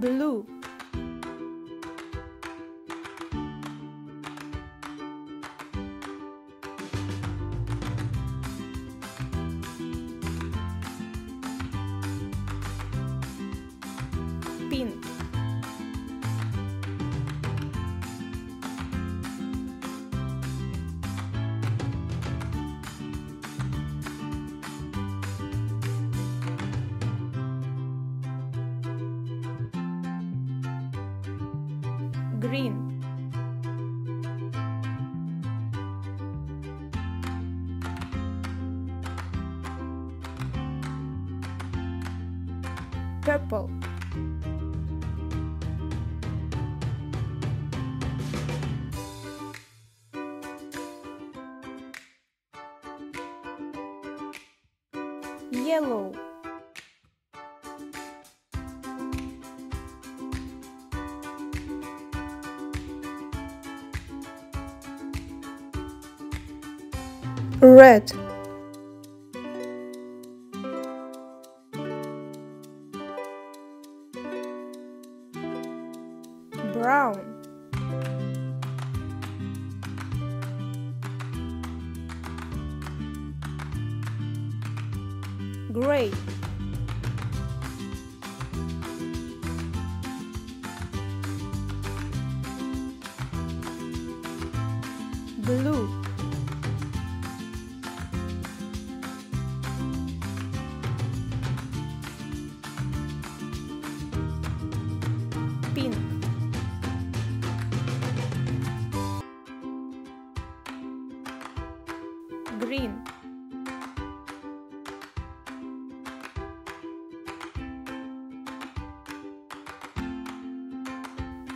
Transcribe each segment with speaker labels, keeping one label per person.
Speaker 1: blue pink green. Purple. Yellow
Speaker 2: red,
Speaker 1: brown. Gray. Blue pink green.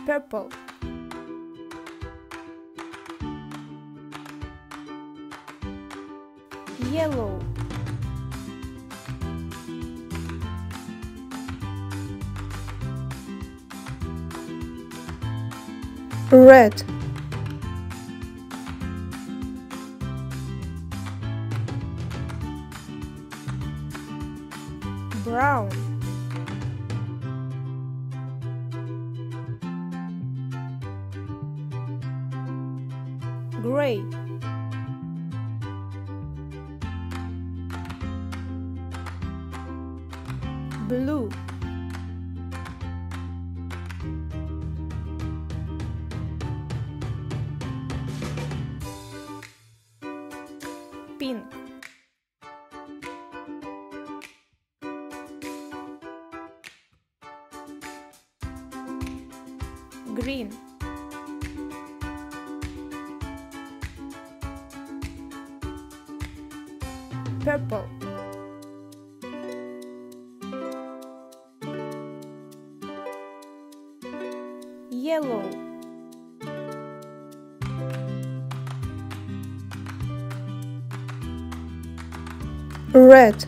Speaker 1: Purple. Yellow
Speaker 2: red,
Speaker 1: brown. Gray. Blue pink green. Purple. Yellow
Speaker 2: red,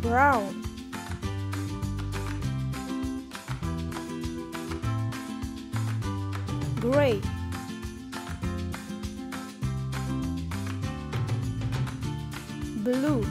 Speaker 1: brown. Gray. Blue